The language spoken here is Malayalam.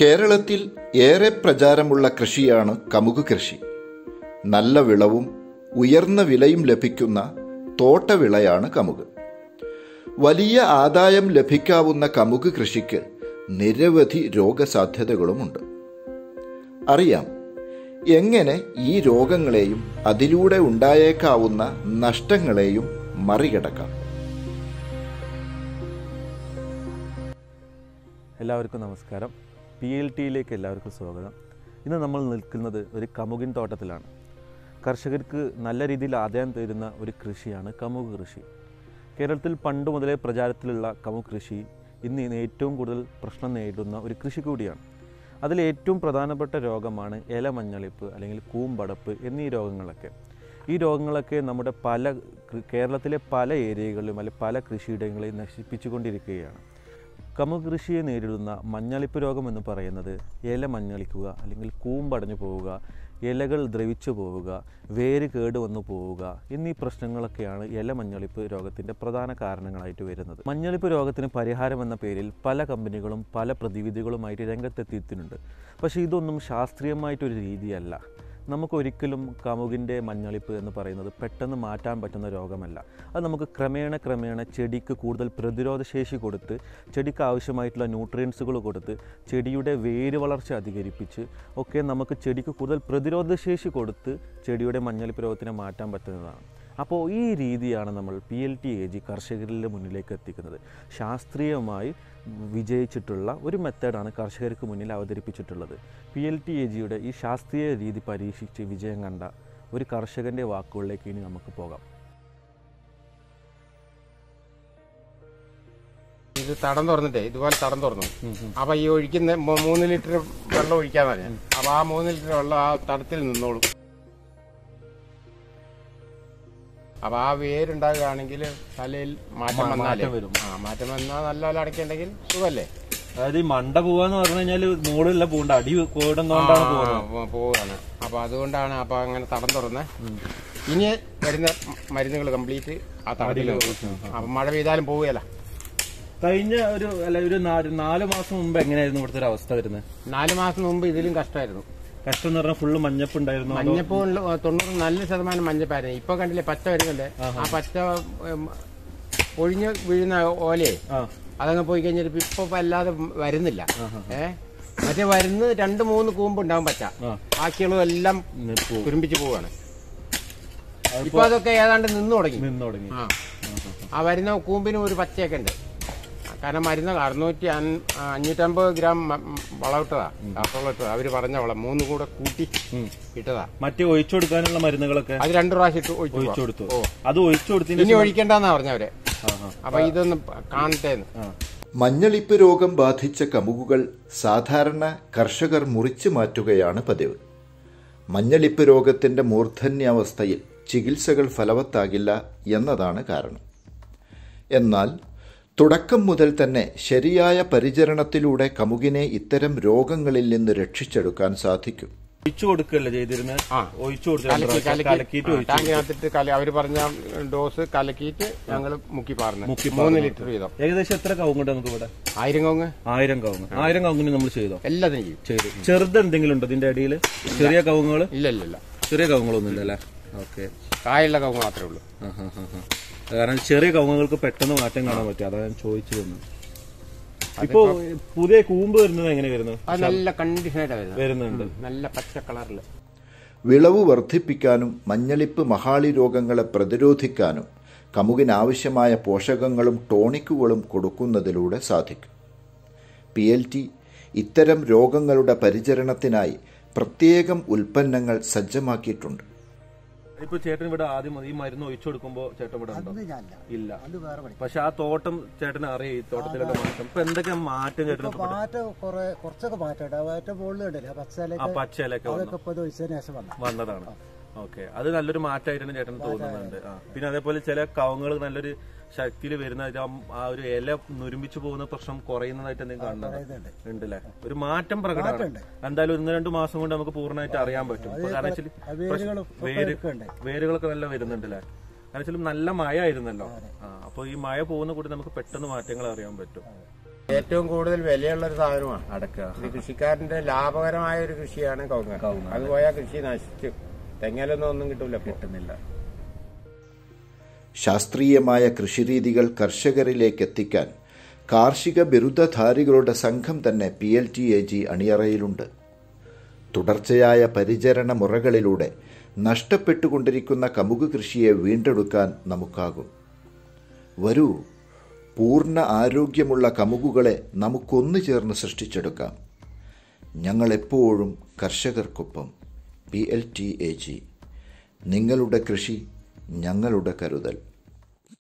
കേരളത്തിൽ ഏറെ പ്രചാരമുള്ള കൃഷിയാണ് കമുക് കൃഷി. നല്ല വിളവും ഉയർന്ന വിലയും ലഭിക്കുന്ന തോട്ടവിളയാണ് കമുക്. വലിയ ആദായം ലഭിക്കാവുന്ന കമുക് കൃഷിക്ക് നിരവധി രോഗസാധ്യതകളുമുണ്ട്. അറിയാം എങ്ങനെ ഈ രോഗങ്ങളെയും അതിലൂടെ ഉണ്ടായേക്കാവുന്ന നഷ്ടങ്ങളെയും മറികടക്കാം. എല്ലാവർക്കും നമസ്കാരം. പി എൽ ടിയിലേക്ക് എല്ലാവർക്കും സ്വാഗതം. ഇന്ന് നമ്മൾ നിൽക്കുന്നത് ഒരു കമുകിൻ തോട്ടത്തിലാണ്. കർഷകർക്ക് നല്ല രീതിയിൽ ആദായം തരുന്ന ഒരു കൃഷിയാണ് കമുക് കൃഷി. കേരളത്തിൽ പണ്ട് മുതലേ പ്രചാരത്തിലുള്ള കമുക് കൃഷി ഇന്ന് ഏറ്റവും കൂടുതൽ പ്രശ്നം നേരിടുന്ന ഒരു കൃഷി കൂടിയാണ്. അതിൽ ഏറ്റവും പ്രധാനപ്പെട്ട രോഗമാണ് ഇലമഞ്ഞളിപ്പ് അല്ലെങ്കിൽ കൂമ്പടപ്പ് എന്നീ രോഗങ്ങളൊക്കെ. ഈ രോഗങ്ങളൊക്കെ നമ്മുടെ പല കേരളത്തിലെ പല ഏരിയകളിലും അല്ലെങ്കിൽ പല കൃഷിയിടങ്ങളെയും നശിപ്പിച്ചുകൊണ്ടിരിക്കുകയാണ്. കമുക് കൃഷിയെ നേരിടുന്ന മഞ്ഞളിപ്പ് രോഗം എന്ന് പറയുന്നത് ഇല മഞ്ഞളിക്കുക അല്ലെങ്കിൽ കൂമ്പടഞ്ഞു പോവുക ഇലകൾ ദ്രവിച്ചു പോവുക വേര് കേട് വന്നു പോവുക എന്നീ പ്രശ്നങ്ങളൊക്കെയാണ് ഇല മഞ്ഞളിപ്പ് രോഗത്തിന്റെ പ്രധാന കാരണങ്ങളായിട്ട് വരുന്നത്. മഞ്ഞളിപ്പ് രോഗത്തിന് പരിഹാരം എന്ന പേരിൽ പല കമ്പനികളും പല പ്രതിവിധികളുമായിട്ട് രംഗത്തെത്തിയിട്ടുണ്ട്. പക്ഷേ ഇതൊന്നും ശാസ്ത്രീയമായിട്ടൊരു രീതിയല്ല. നമുക്കൊരിക്കലും കമുകിന്റെ മഞ്ഞളിപ്പ് എന്ന് പറയുന്നത് പെട്ടെന്ന് മാറ്റാൻ പറ്റുന്ന രോഗമല്ല. അത് നമുക്ക് ക്രമേണ ക്രമേണ ചെടിക്ക് കൂടുതൽ പ്രതിരോധ ശേഷി കൊടുത്ത് ചെടിക്ക് ആവശ്യമായിട്ടുള്ള ന്യൂട്രിയൻസുകൾ കൊടുത്ത് ചെടിയുടെ വേര് വളർച്ച അധികരിപ്പിച്ച് ഒക്കെ നമുക്ക് ചെടിക്ക് കൂടുതൽ പ്രതിരോധ ശേഷി കൊടുത്ത് ചെടിയുടെ മഞ്ഞളിപ്പ് രോഗത്തിനെ മാറ്റാൻ പറ്റുന്നതാണ്. അപ്പോൾ ഈ രീതിയാണ് നമ്മൾ P L T A G കർഷകരിലെ മുന്നിലേക്ക് എത്തിക്കുന്നത്. ശാസ്ത്രീയമായി വിജയിച്ചിട്ടുള്ള ഒരു മെത്തേഡാണ് കർഷകർക്ക് മുന്നിൽ അവതരിപ്പിച്ചിട്ടുള്ളത്. പി എൽ ടി എ ജിയുടെ ഈ ശാസ്ത്രീയ രീതി പരീക്ഷിച്ച് വിജയം കണ്ട ഒരു കർഷകന്റെ വാക്കുകളിലേക്ക് ഇനി നമുക്ക് പോകാം. ഇത് തടം തുറന്നിട്ടേ ഇതുപോലെ തടം തുറന്നു. അപ്പൊ ഈ ഒഴിക്കുന്ന മൂന്ന് ലിറ്റർ വെള്ളം ഒഴിക്കാൻ പറഞ്ഞു അപ്പൊ ആ മൂന്ന് ലിറ്റർ വെള്ളം ആ തടത്തിൽ നിന്നോളും. അപ്പൊ ആ വേരുണ്ടാകുകയാണെങ്കിൽ തലയിൽ മാറ്റം വന്നാലേ. വരും. ആ മാറ്റം വന്നാൽ നല്ല പോലെ അടയ്ക്കുണ്ടെങ്കിൽ സുഖല്ലേ? അതായത് ഈ മണ്ട പോവാന്ന് പറഞ്ഞു കഴിഞ്ഞാൽ മുകളിലുള്ള പൂണ്ട അടി കോടുന്നോണ്ടാണ് പോവാണ്. അപ്പൊ അതുകൊണ്ടാണ് അപ്പൊ അങ്ങനെ തടം തുറന്ന്. ഇനി വരുന്ന മരുന്നുകൾ കംപ്ലീറ്റ് ആ തടത്തിൽ അപ്പൊ മഴ പെയ്താലും പോവുകയല്ല കഴിഞ്ഞ ഒരു അല്ല ഒരു നാല് നാല് മാസം മുമ്പ് എങ്ങനെയായിരുന്നു ഇവിടുത്തെ ഒരു അവസ്ഥ വരുന്നത്? നാല് മാസം മുമ്പ് ഇതിലും കഷ്ടമായിരുന്നു. കഷ്ടം എന്ന് പറഞ്ഞാൽ ഫുള്ള് മഞ്ഞപ്പ് ഉണ്ടായിരുന്നു. മഞ്ഞപ്പ് തൊണ്ണൂറ് നല്ല ശതമാനം മഞ്ഞപ്പായിരുന്നു ഇപ്പൊ കണ്ടില്ലേ പച്ച വരുന്നുണ്ട്. ആ പച്ച ഒഴിഞ്ഞ് വീഴുന്ന ഓലയെ ആ. അതങ്ങ് പോയി കഴിഞ്ഞാൽ ഇപ്പൊ അല്ലാതെ വരുന്നില്ല. ഏ? മറ്റേ വരുന്ന രണ്ട് മൂന്ന് കൂമ്പ് ഉണ്ടാവും പച്ച. ബാക്കിയുള്ളത് എല്ലാം തുരുമ്പിച്ച് പോവാണ്. ഇപ്പൊ അതൊക്കെ ഏതാണ്ട് നിന്ന് തുടങ്ങി. നിന്ന് തുടങ്ങി. ആ വരുന്ന കൂമ്പിനും ഒരു പച്ചയൊക്കെ ഉണ്ട്. കാരണം മരുന്ന് അറുന്നൂറ്റി അൻ- അഞ്ഞൂറ്റമ്പത് ഗ്രാം വളമിട്ടതാ. രാസവളം അവർ പറഞ്ഞ വളം മൂന്ന് കൂടെ കൂട്ടി. ഇട്ടതാ. മറ്റേ ഒഴിച്ചു കൊടുക്കാനുള്ള മരുന്നുകളൊക്കെ? അത് രണ്ടു പ്രാവശ്യം ഇട്ട് ഒഴിച്ചു കൊടുത്തു അത് ഒഴിച്ചു കൊടുത്തു ഇനി ഒഴിക്കണ്ടെന്നാ പറഞ്ഞവരെ. അപ്പൊ ഇതൊന്ന് കാണട്ടെ കാണട്ടേന്ന്. മഞ്ഞളിപ്പ് രോഗം ബാധിച്ച കമുകുകൾ സാധാരണ കർഷകർ മുറിച്ചു മാറ്റുകയാണ് പതിവ്. മഞ്ഞളിപ്പ് രോഗത്തിന്റെ മൂർധന്യാവസ്ഥയിൽ ചികിത്സകൾ ഫലവത്താകില്ല എന്നതാണ് കാരണം. എന്നാൽ തുടക്കം മുതൽ തന്നെ ശരിയായ പരിചരണത്തിലൂടെ കമുകിനെ ഇത്തരം രോഗങ്ങളിൽ നിന്ന് രക്ഷിച്ചെടുക്കാൻ സാധിക്കും. ഒഴിച്ചു കൊടുക്കല്ലേ ചെയ്തിരുന്നത്. ഒഴിച്ചു കൊടുത്തു കലക്കി കലക്കിയിട്ട് കലക്കി ഒഴിച്ചു ടാങ്കിനകത്തിട്ട് കല അവർ പറഞ്ഞ ഡോസ് കലക്കിയിട്ട് ഞങ്ങൾ മുക്കി പാർന്ന്. മൂന്ന് ലിറ്റർ വീതം. ഏകദേശം എത്ര കവുങ്ങുണ്ട് നമുക്ക് ഇവിടെ? ആയിരം കവുങ്ങ്. ആയിരം കവുങ്ങ്. ആയിരം കവുങ്ങിന് നമ്മൾ ചെയ്തോ? എല്ലാത്തിനും ചെയ്യും. ചെയ്തു. ചെറുത് എന്തെങ്കിലും ഉണ്ടോ ഇതിന്റെ അടിയിൽ ചെറിയ കവുങ്ങുകൾ ഇല്ല ഇല്ല ഇല്ല. ചെറിയ കവുങ്ങളൊന്നും ഇല്ല അല്ലേ? ഓക്കെ. കായുള്ള കവുങ്ങ് മാത്രമേ ഉള്ളൂ. കാരണം ചെറിയ കവുങ്ങുകൾക്ക് പെട്ടെന്ന് മാറ്റം കാണാൻ പറ്റും. അതാണ് ഞാൻ ചോദിച്ചു വന്നത്. ഇപ്പോ പുതിയ കൂമ്പ് വരുന്നത് എങ്ങനെ വരുന്നത്? അത് നല്ല കണ്ടീഷനായിട്ടാണ് വരുന്നുണ്ട്. നല്ല പച്ച കളറിൽ വിളവ് വർദ്ധിപ്പിക്കാനും മഞ്ഞളിപ്പ് മഹാളി രോഗങ്ങളെ പ്രതിരോധിക്കാനും കമുകിനാവശ്യമായ പോഷകങ്ങളും ടോണിക്കുകളും കൊടുക്കുന്നതിലൂടെ സാധിക്കും. പി എൽ ടി ഇത്തരം രോഗങ്ങളുടെ പരിചരണത്തിനായി പ്രത്യേകം ഉൽപ്പന്നങ്ങൾ സജ്ജമാക്കിയിട്ടുണ്ട്. ഇപ്പൊ ചേട്ടൻ ഇവിടെ ആദ്യം ഈ മരുന്ന് ഒഴിച്ചു കൊടുക്കുമ്പോ ചേട്ടൻ ഇവിടെ ഉണ്ടോ? ഇല്ല. പക്ഷെ ആ തോട്ടം ചേട്ടന് അറിയാം ഈ തോട്ടത്തിലൊക്കെ മാറ്റം. ഇപ്പൊ എന്തൊക്കെ മാറ്റം ചേട്ടൻ മാറ്റം കുറെ കുറച്ചൊക്കെ മാറ്റം ആ പച്ചയിലൊക്കെ പച്ചയിലൊക്കെ വന്നതാണ്. ഓക്കെ. അത് നല്ലൊരു മാറ്റമായിട്ടാണ് ചേട്ടന് തോന്നുന്നുണ്ട്. ആ. പിന്നെ അതേപോലെ ചില കവങ്ങൾ നല്ലൊരു ശക്തിയിൽ വരുന്ന ഒരു ആ- ആ ഒരു ഇല നുരുമ്പിച്ചു പോകുന്ന പ്രശ്നം കുറയുന്നതായിട്ട് എന്തെങ്കിലും കാണുന്നുണ്ട്? ഉണ്ടല്ലേ? ഒരു മാറ്റം പ്രകടമാണ്. എന്തായാലും ഒന്ന് രണ്ട് മാസം കൊണ്ട് നമുക്ക് പൂർണമായിട്ട് അറിയാൻ പറ്റും. ഇപ്പൊ കാരണം വെച്ചാൽ ആ വേരുകളും ഒക്കെ വേര് എടുക്കണ്ടേ വേരുകളൊക്കെ നല്ല വരുന്നുണ്ടല്ലേ? കാരണം നല്ല മഴ ആയിരുന്നല്ലോ ആ അപ്പൊ ഈ മഴ പോകുന്ന കൂടി നമുക്ക് പെട്ടെന്ന് മാറ്റങ്ങൾ അറിയാൻ പറ്റും. ഏറ്റവും കൂടുതൽ വിലയുള്ള ഒരു സാധനമാണ് അടക്ക ഇത് കൃഷിക്കാരന്റെ ലാഭകരമായ ഒരു കൃഷിയാണ് കവുങ്ങ്. കവുങ്ങ്. അത്. പോയാൽ കൃഷി നശിച്ചു. തെങ്ങലൊന്നും ഒന്നും കിട്ടൂല. കിട്ടുന്നില്ല. ശാസ്ത്രീയമായ കൃഷിരീതികൾ കർഷകരിലേക്ക് എത്തിക്കാൻ കാർഷിക ബിരുദധാരികളുടെ സംഘം തന്നെ P L T A G അണിയറയിലുണ്ട്. തുടർച്ചയായ പരിചരണ മുറകളിലൂടെ നഷ്ടപ്പെട്ടുകൊണ്ടിരിക്കുന്ന കമുക് കൃഷിയെ വീണ്ടെടുക്കാൻ നമുക്കാകും. വരൂ പൂർണ ആരോഗ്യമുള്ള കമുകുകളെ നമുക്കൊന്നു ചേർന്ന് സൃഷ്ടിച്ചെടുക്കാം. ഞങ്ങളെപ്പോഴും കർഷകർക്കൊപ്പം. P L T A G നിങ്ങളുടെ കൃഷി ഞങ്ങളുടെ കരുതൽ.